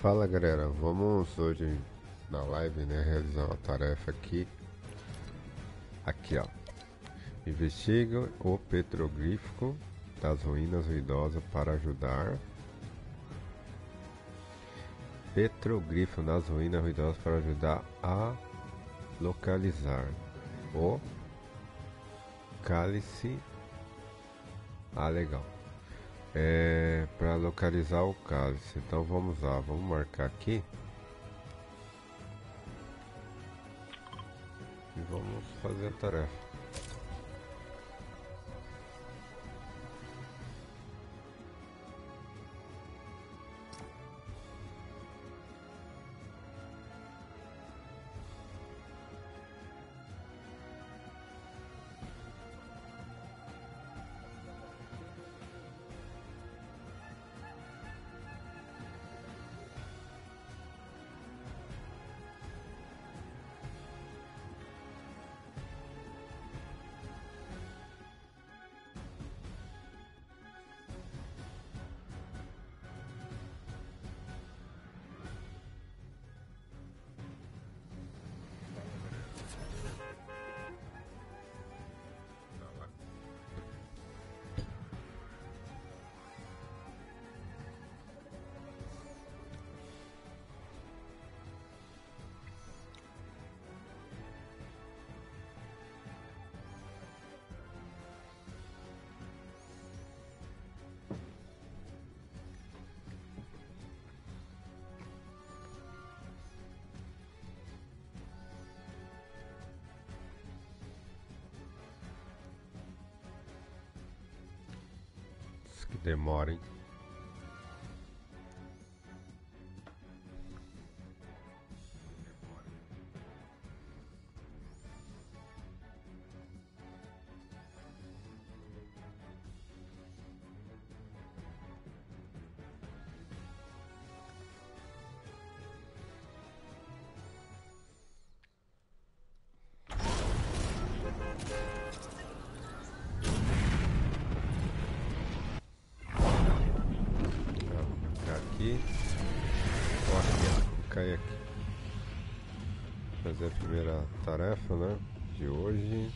Fala galera, vamos hoje na live né, realizar uma tarefa aqui. Aqui ó. Investiga o petroglífico das ruínas ruidosas para ajudar. Petroglifo nas ruínas ruidosas para ajudar a localizar o cálice. Ah, legal. É para localizar o cálice. Então vamos lá, vamos marcar aqui. E vamos fazer a tarefa. Que demorem. Aqui. Ó, aqui, ó. Cair aqui. Fazer a primeira tarefa, né? De hoje.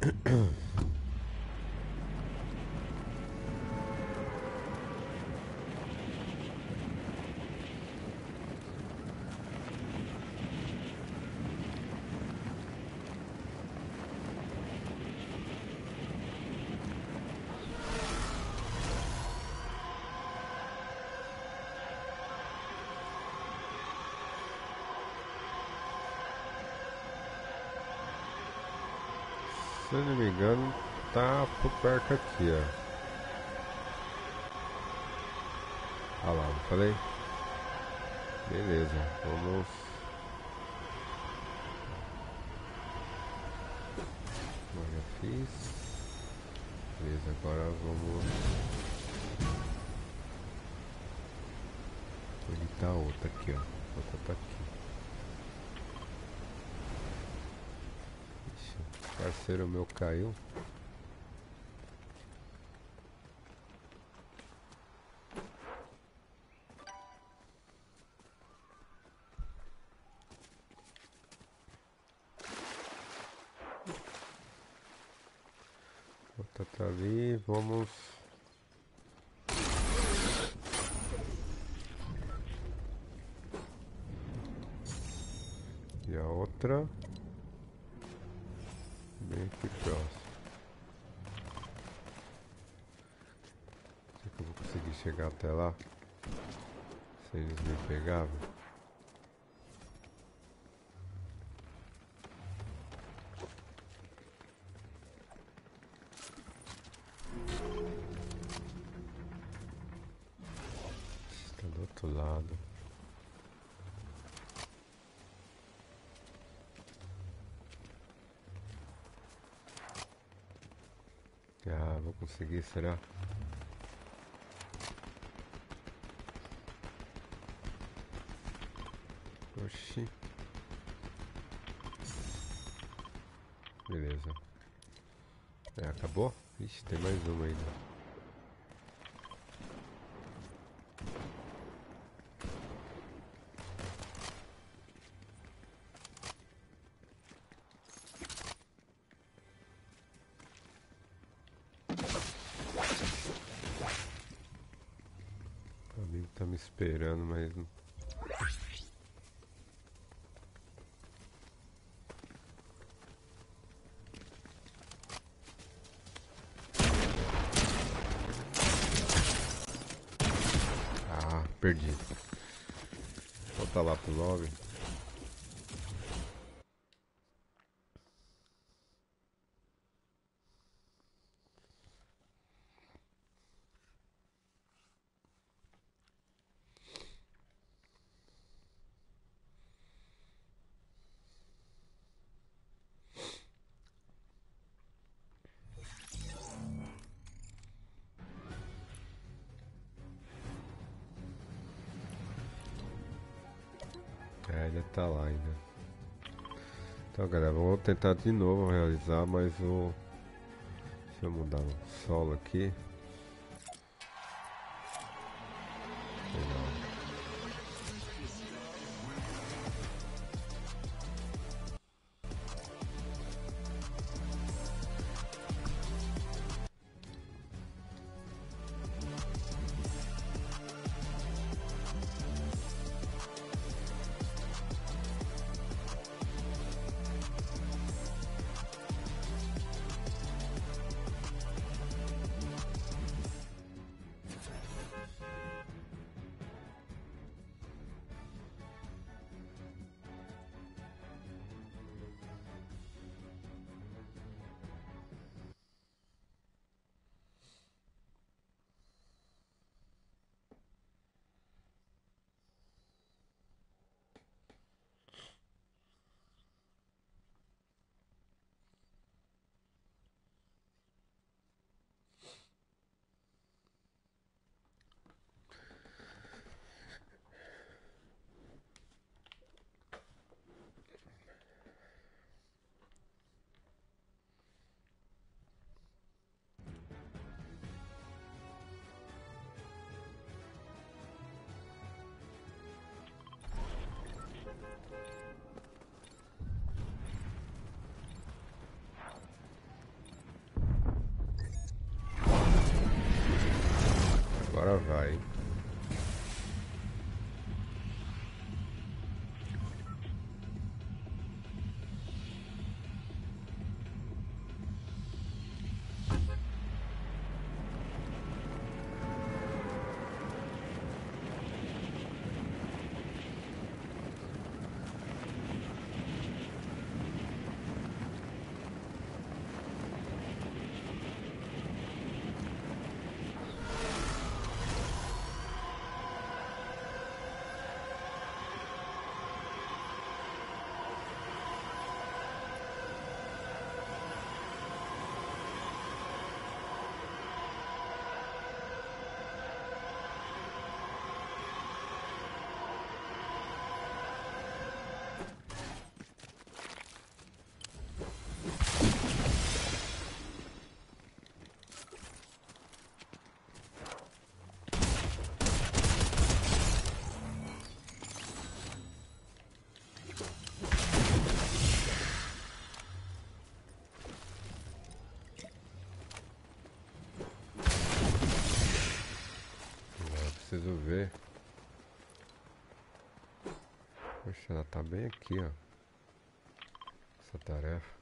Se eu não me engano, tá por perto aqui, ó. Olha lá, não falei? Beleza, vamos. Já fiz. Beleza, agora vamos. Onde tá a outra aqui, ó. A outra tá aqui. Parceiro meu caiu. Outra tá ali, vamos E a outra aqui próximo. Será que eu vou conseguir chegar até lá? Se eles me pegavam. Está do outro lado. Ah, vou conseguir, será? Oxi. Beleza. É, acabou? Ixi, tem mais uma ainda. O amigo tá me esperando, mas não. Ah, perdi. Volta lá pro lobby. É, ele tá lá ainda. Então galera, vou tentar de novo realizar, mas o. Deixa eu mudar o solo aqui. Preciso ver. Poxa, ela tá bem aqui, ó. Essa tarefa.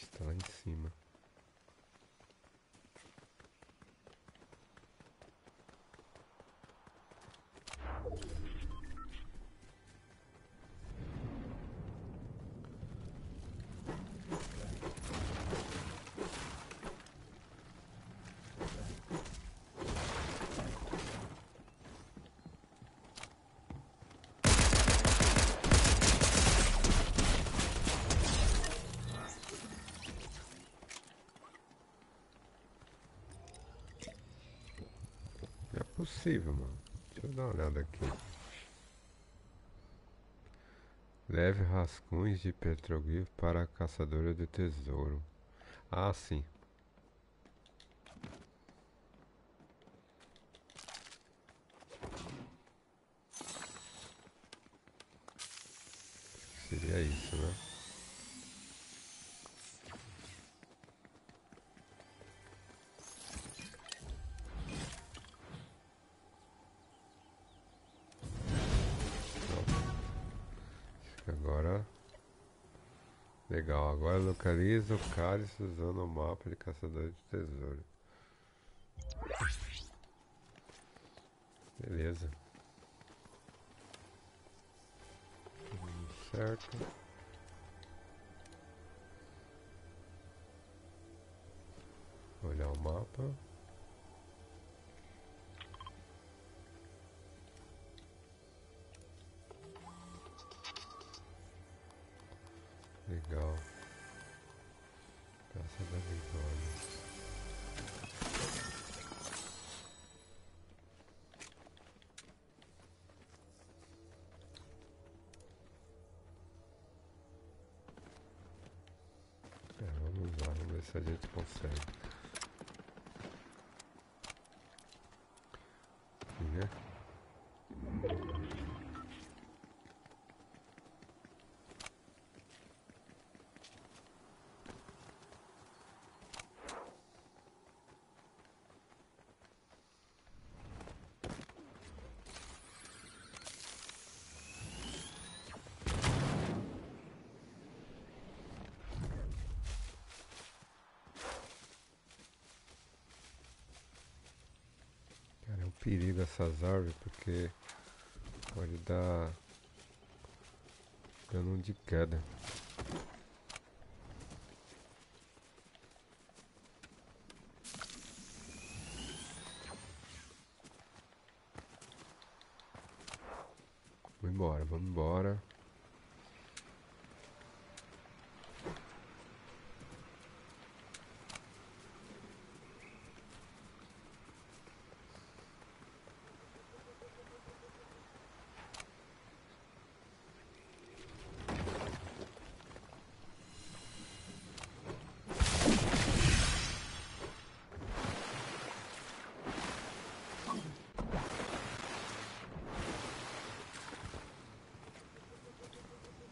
Está lá em cima. É possível, mano. Deixa eu dar uma olhada aqui. Leve rascunhos de petroglifo para a caçadora do tesouro. Ah, sim. Seria isso, né? Legal, agora localiza o cálice usando o mapa de caçador de tesouro. Beleza. Tudo certo. Olhar o mapa. Legal. Praça da Vitória. Se a gente consegue. Aqui, né? Perigo essas árvores porque pode dar dano de queda. Vamos embora, vamos embora.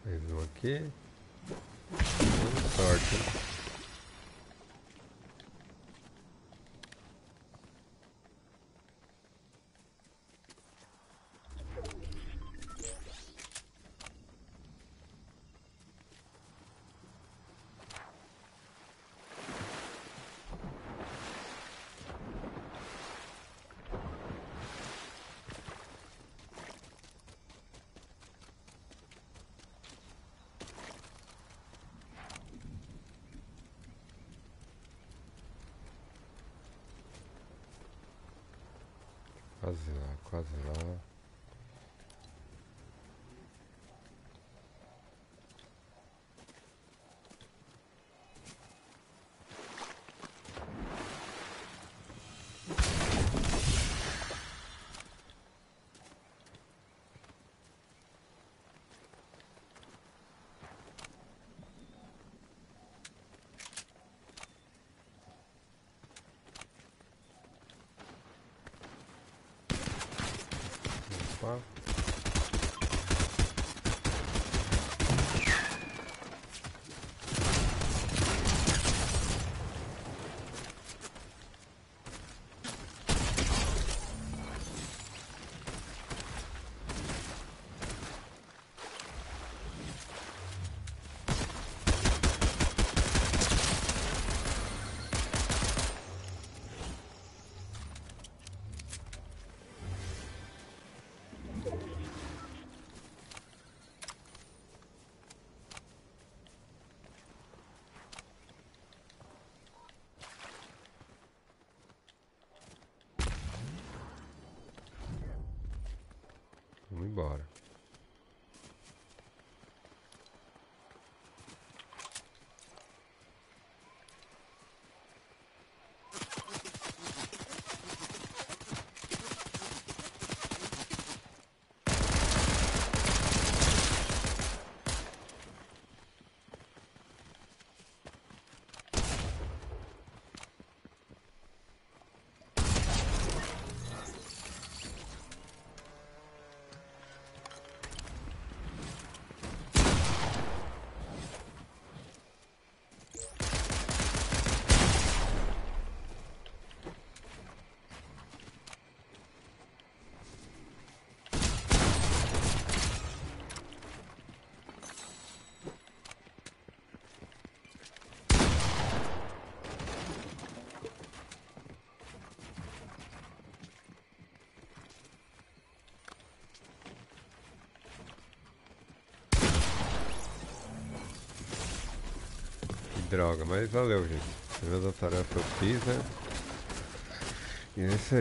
Mais um aqui. Sorte. hein? Quase lá, quase lá. Opa. Vamos embora. Droga, mas valeu, gente. Pelo menos a tarefa eu fiz, né? E é isso aí.